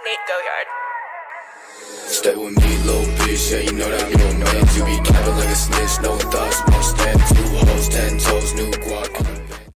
Nate Goyard. Stay with me, little bitch, yeah, you know that I'm your man You be